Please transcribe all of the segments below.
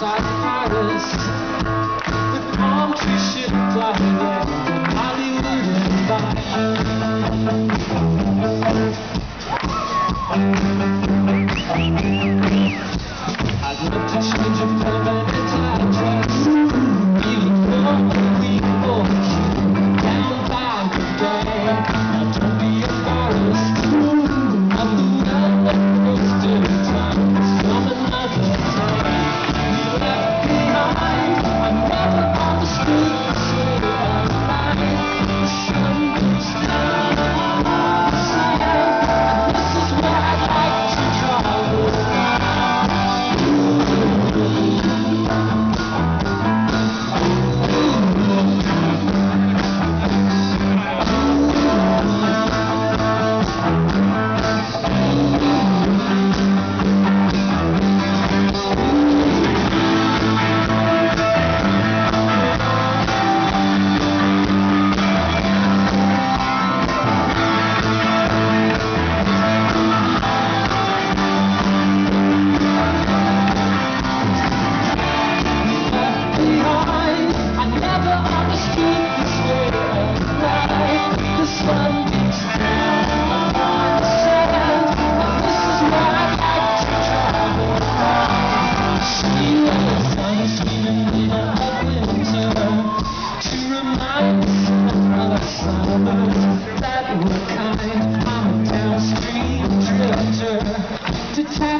outside Paris. The palm trees shivering.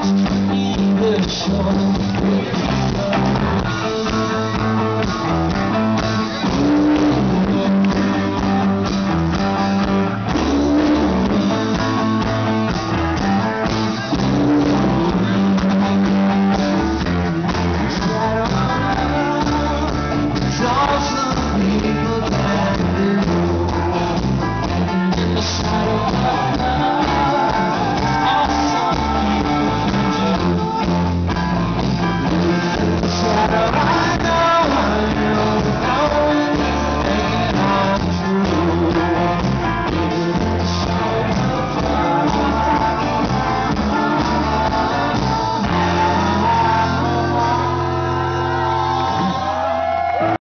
Even sure.